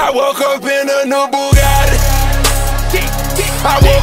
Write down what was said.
I woke up in a new Bugatti. I woke up in a new